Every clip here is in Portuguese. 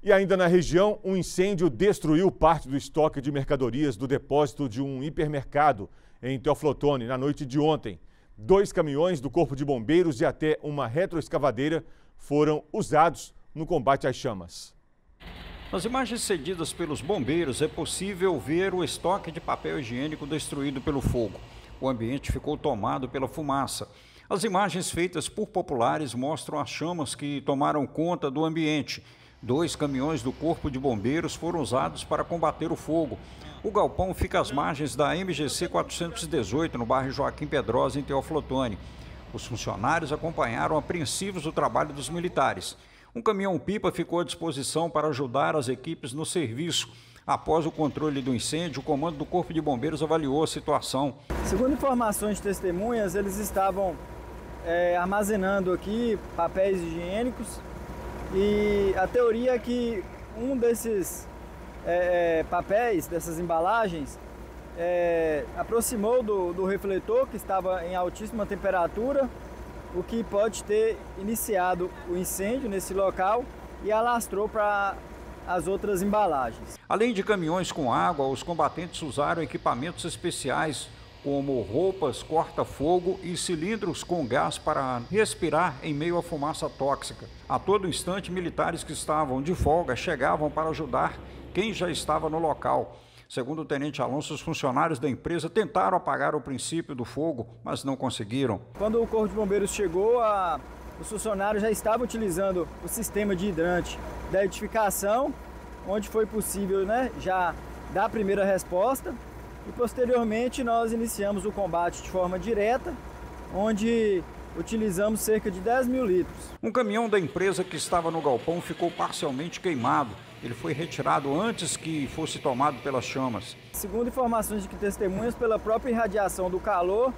E ainda na região, um incêndio destruiu parte do estoque de mercadorias do depósito de um hipermercado em Teoflotone na noite de ontem. Dois caminhões do Corpo de Bombeiros e até uma retroescavadeira foram usados no combate às chamas. Nas imagens cedidas pelos bombeiros, é possível ver o estoque de papel higiênico destruído pelo fogo. O ambiente ficou tomado pela fumaça. As imagens feitas por populares mostram as chamas que tomaram conta do ambiente. Dois caminhões do Corpo de Bombeiros foram usados para combater o fogo. O galpão fica às margens da MGC 418, no bairro Joaquim Pedrosa, em Teoflotone. Os funcionários acompanharam apreensivos o trabalho dos militares. Um caminhão-pipa ficou à disposição para ajudar as equipes no serviço. Após o controle do incêndio, o comando do Corpo de Bombeiros avaliou a situação. Segundo informações de testemunhas, eles estavam é, armazenando aqui papéis higiênicos e a teoria é que um desses é, é, papéis, dessas embalagens, é, aproximou do, do refletor que estava em altíssima temperatura, o que pode ter iniciado o incêndio nesse local e alastrou para as outras embalagens. Além de caminhões com água, os combatentes usaram equipamentos especiais como roupas corta-fogo e cilindros com gás para respirar em meio à fumaça tóxica. A todo instante, militares que estavam de folga chegavam para ajudar quem já estava no local. Segundo o tenente Alonso, os funcionários da empresa tentaram apagar o princípio do fogo, mas não conseguiram. Quando o Corpo de Bombeiros chegou, a... os funcionários já estavam utilizando o sistema de hidrante da edificação, onde foi possível né, já dar a primeira resposta e posteriormente nós iniciamos o combate de forma direta, onde utilizamos cerca de 10 mil litros. Um caminhão da empresa que estava no galpão ficou parcialmente queimado. Ele foi retirado antes que fosse tomado pelas chamas. Segundo informações de testemunhas, pela própria irradiação do calor,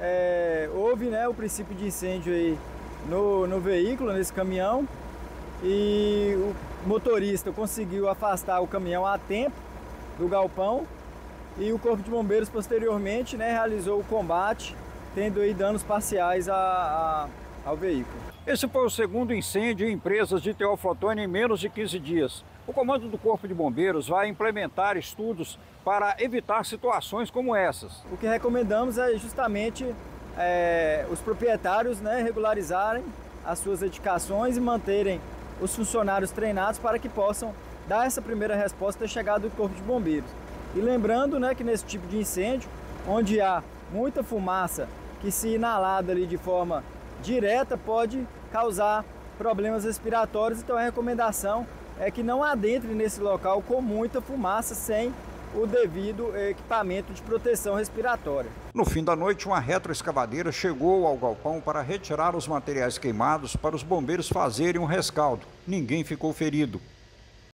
é, houve né, o princípio de incêndio aí no, no veículo, nesse caminhão, e o motorista conseguiu afastar o caminhão a tempo do galpão e o Corpo de Bombeiros posteriormente né, realizou o combate, tendo aí danos parciais a, a, ao veículo. Esse foi o segundo incêndio em empresas de Teoflotone em menos de 15 dias. O comando do Corpo de Bombeiros vai implementar estudos para evitar situações como essas. O que recomendamos é justamente é, os proprietários né, regularizarem as suas edificações e manterem os funcionários treinados para que possam dar essa primeira resposta à chegada do Corpo de Bombeiros. E lembrando né, que nesse tipo de incêndio, onde há muita fumaça que se inalada ali de forma direta pode causar problemas respiratórios, então a recomendação é que não adentre nesse local com muita fumaça sem o devido equipamento de proteção respiratória. No fim da noite, uma retroescavadeira chegou ao galpão para retirar os materiais queimados para os bombeiros fazerem um rescaldo. Ninguém ficou ferido.